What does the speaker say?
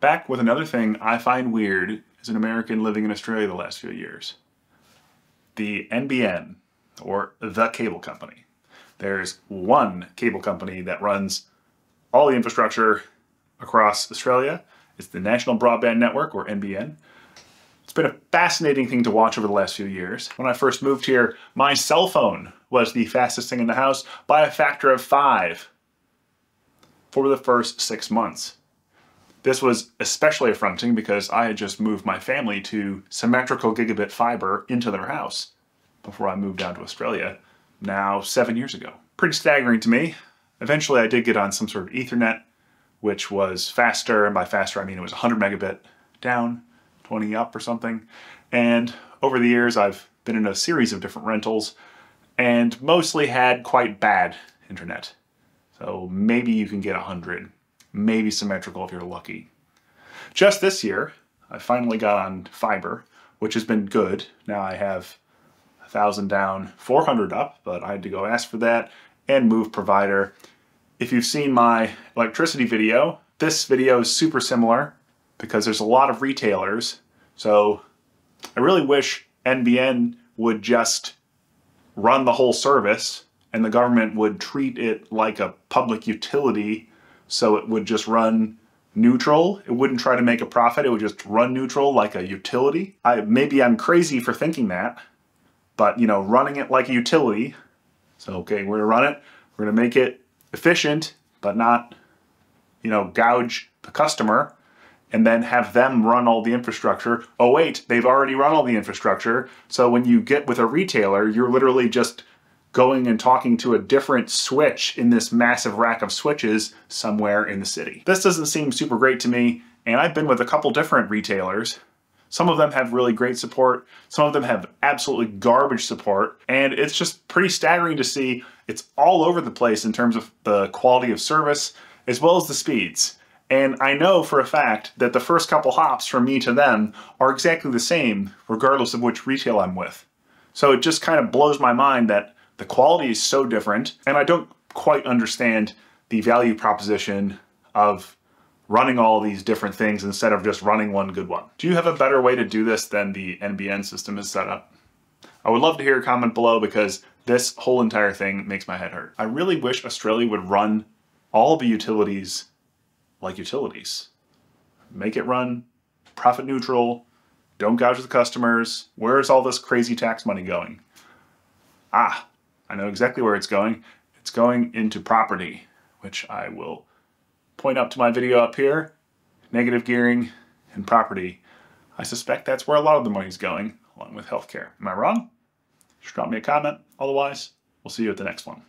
Back with another thing I find weird as an American living in Australia the last few years. The NBN, or the cable company. There's one cable company that runs all the infrastructure across Australia. It's the National Broadband Network, or NBN. It's been a fascinating thing to watch over the last few years. When I first moved here, my cell phone was the fastest thing in the house by a factor of five for the first six months. This was especially affronting because I had just moved my family to symmetrical gigabit fiber into their house before I moved down to Australia, now seven years ago. Pretty staggering to me. Eventually I did get on some sort of ethernet, which was faster, and by faster I mean it was 100 megabit down, 20 up or something. And over the years I've been in a series of different rentals and mostly had quite bad internet. So maybe you can get 100 maybe symmetrical if you're lucky. Just this year, I finally got on fiber, which has been good. Now I have 1,000 down, 400 up, but I had to go ask for that and move provider. If you've seen my electricity video, this video is super similar because there's a lot of retailers. So I really wish NBN would just run the whole service and the government would treat it like a public utility so it would just run neutral. It wouldn't try to make a profit. It would just run neutral like a utility. I maybe I'm crazy for thinking that, but you know, running it like a utility. So okay, we're gonna run it. We're gonna make it efficient, but not, you know, gouge the customer and then have them run all the infrastructure. Oh wait, they've already run all the infrastructure. So when you get with a retailer, you're literally just going and talking to a different switch in this massive rack of switches somewhere in the city. This doesn't seem super great to me, and I've been with a couple different retailers. Some of them have really great support, some of them have absolutely garbage support, and it's just pretty staggering to see it's all over the place in terms of the quality of service as well as the speeds. And I know for a fact that the first couple hops from me to them are exactly the same, regardless of which retail I'm with. So it just kind of blows my mind that the quality is so different, and I don't quite understand the value proposition of running all these different things instead of just running one good one. Do you have a better way to do this than the NBN system is set up? I would love to hear a comment below because this whole entire thing makes my head hurt. I really wish Australia would run all the utilities like utilities. Make it run profit neutral, don't gouge the customers. Where's all this crazy tax money going? Ah, I know exactly where it's going. It's going into property, which I will point up to my video up here. Negative gearing and property. I suspect that's where a lot of the money's going, along with healthcare. Am I wrong? Just drop me a comment. Otherwise, we'll see you at the next one.